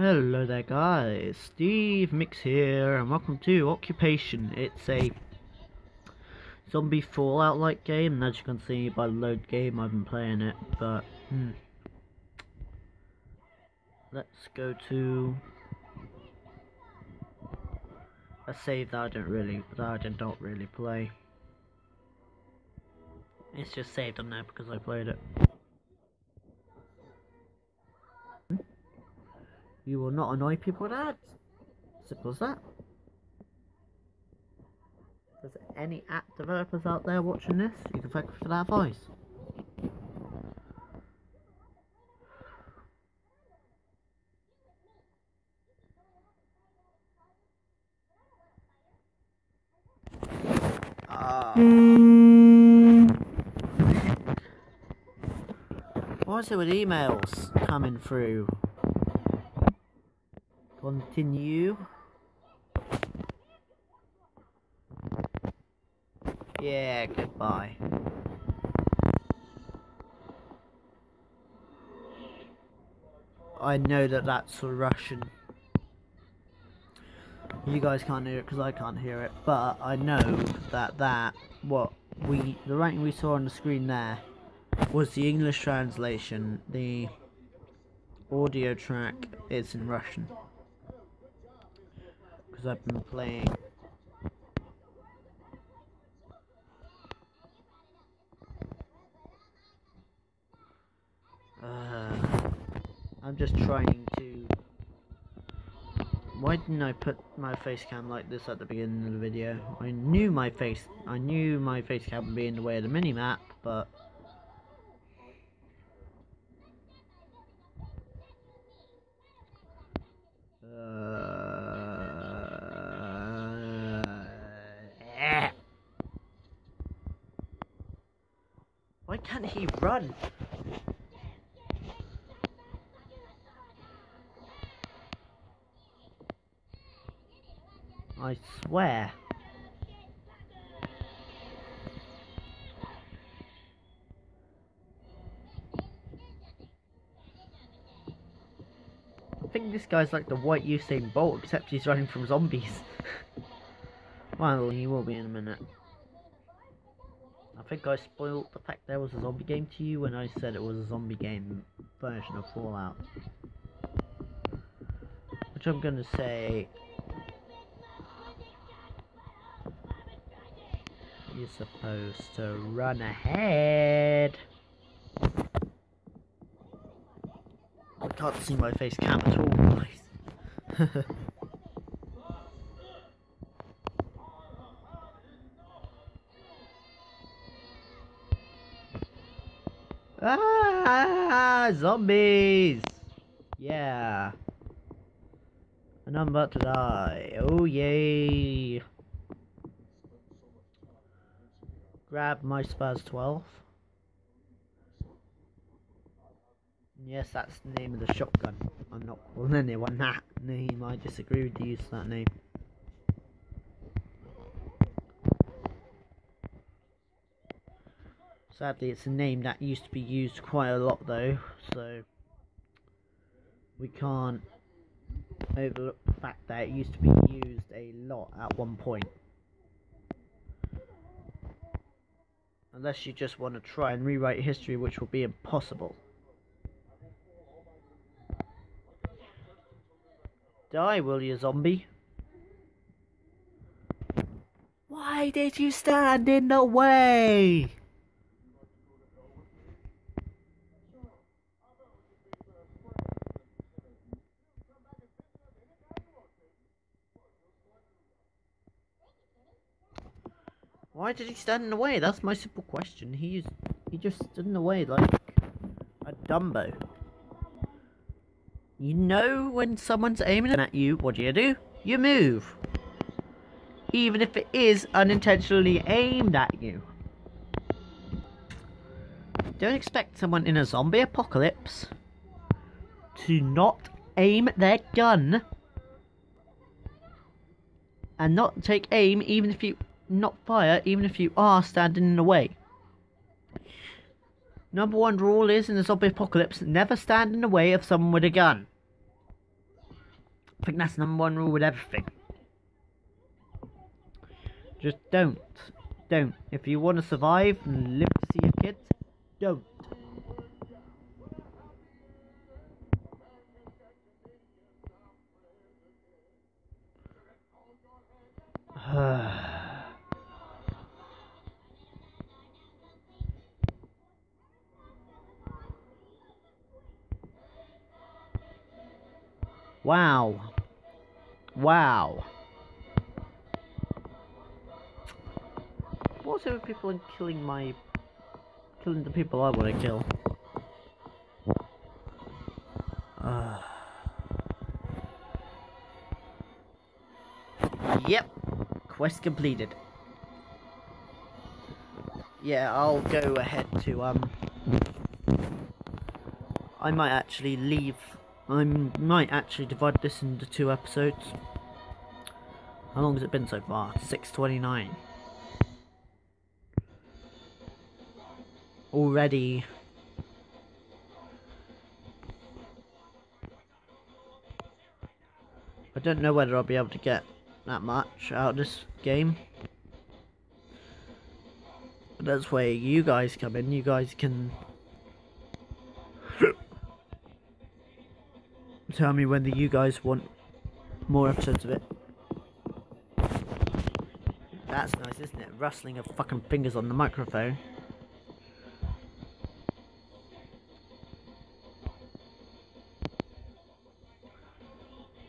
Hello there guys, Steve Mix here and welcome to Occupation. It's a zombie fallout like game and as you can see by the load game I've been playing it but hmm. Let's go to a save that I don't really that I don't really play. It's just saved on there because I played it. You will not annoy people with ads. Simple as that. If there's any app developers out there watching this, you can thank for that voice. Ah. What's it with emails coming through? Continue. Yeah, goodbye. I know that that's Russian. You guys can't hear it because I can't hear it, but I know that that, what we, the writing we saw on the screen there, was the English translation. The audio track is in Russian because I've been playing. Uh, I'm just trying to. Why didn't I put my face cam like this at the beginning of the video? I knew my face. I knew my face cam would be in the way of the mini map, but. Can't he run? I swear. I think this guy's like the white Usain Bolt, except he's running from zombies. well, he will be in a minute. I think I spoiled the fact there was a zombie game to you when I said it was a zombie game version of Fallout. Which I'm gonna say... You're supposed to run ahead. I can't see my face cam at all, guys. zombies! Yeah. And I'm about to die. Oh, yay. Grab my SPAS 12. Yes, that's the name of the shotgun. I'm not calling anyone that name. I disagree with the use of that name. Sadly, it's a name that used to be used quite a lot though, so we can't overlook the fact that it used to be used a lot at one point. Unless you just want to try and rewrite history, which will be impossible. Die, will you, zombie? Why did you stand in the way? Why did he stand in the way? That's my simple question. He's he just stood in the way like a Dumbo. You know when someone's aiming at you, what do you do? You move. Even if it is unintentionally aimed at you. Don't expect someone in a zombie apocalypse to not aim their gun and not take aim even if you not fire even if you are standing in the way. Number one rule is in the zombie apocalypse, never stand in the way of someone with a gun. I think that's number one rule with everything. Just don't. Don't. If you want to survive and live to see your kids, don't. Wow. Wow. What's it with people and killing my... Killing the people I want to kill? Uh. Yep. Quest completed. Yeah, I'll go ahead to, um... I might actually leave... I might actually divide this into two episodes. How long has it been so far? 6.29. Already... I don't know whether I'll be able to get that much out of this game. But that's where you guys come in. You guys can tell me whether you guys want more episodes of it. That's nice, isn't it? Rustling of fucking fingers on the microphone.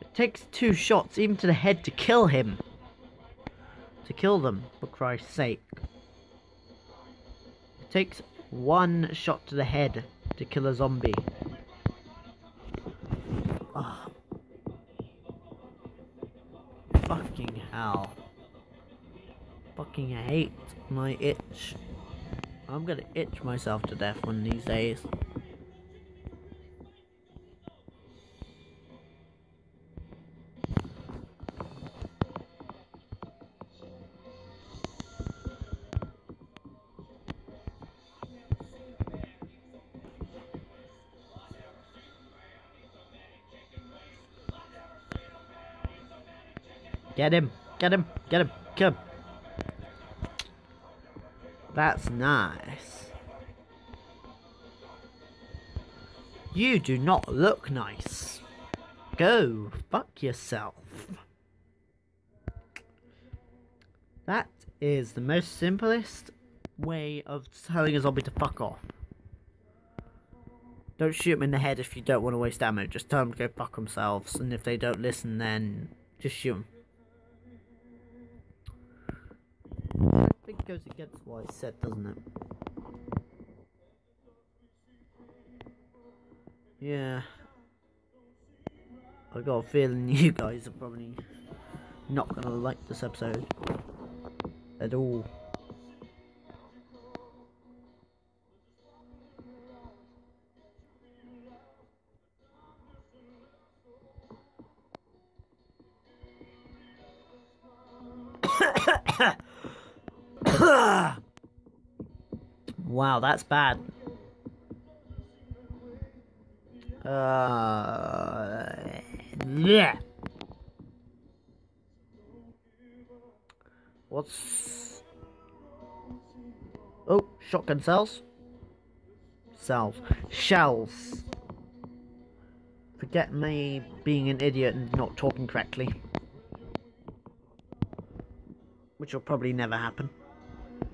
It takes two shots, even to the head, to kill him. To kill them, for Christ's sake. It takes one shot to the head to kill a zombie. Fucking. Hate my itch. I'm gonna itch myself to death one of these days. Get him! Get him! Get him! Kill him! That's nice. You do not look nice. Go fuck yourself. That is the most simplest way of telling a zombie to fuck off. Don't shoot them in the head if you don't want to waste ammo. Just tell them to go fuck themselves. And if they don't listen, then just shoot them. Goes against what I said, doesn't it? Yeah. I got a feeling you guys are probably not gonna like this episode at all. Wow, that's bad. Uh, yeah. What's... Oh, shotgun cells. Cells. Shells. Forget me being an idiot and not talking correctly. Which will probably never happen.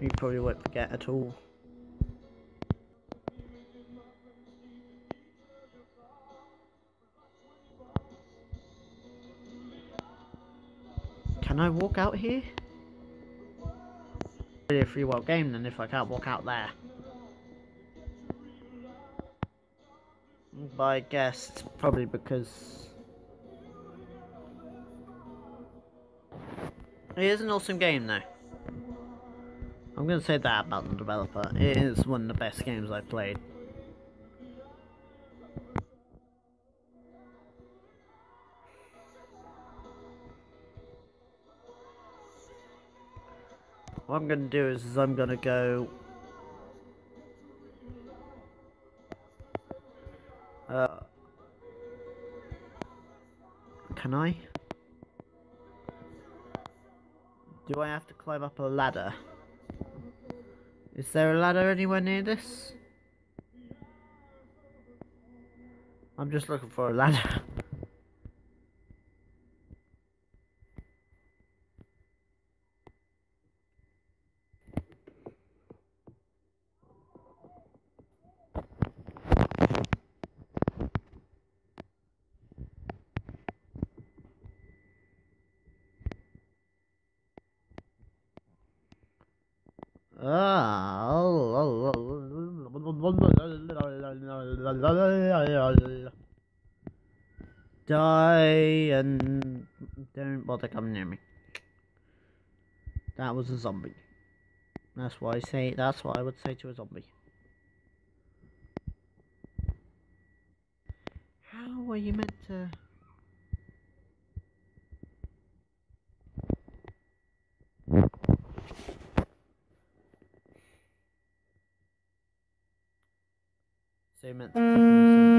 You probably won't forget at all. Can I walk out here? Really a free world game then if I can't walk out there. But I guess probably because it is an awesome game though. I'm gonna say that about the developer. It is one of the best games I've played. What I'm gonna do is, is I'm gonna go uh, can I? Do I have to climb up a ladder? Is there a ladder anywhere near this? I'm just looking for a ladder. Die and don't bother coming near me. That was a zombie. That's what I say. That's what I would say to a zombie. How were you meant to? So you meant to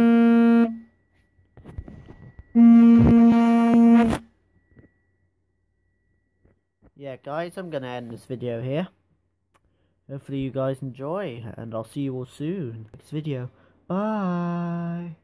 Guys, I'm gonna end this video here. Hopefully you guys enjoy, and I'll see you all soon. Next video. Bye.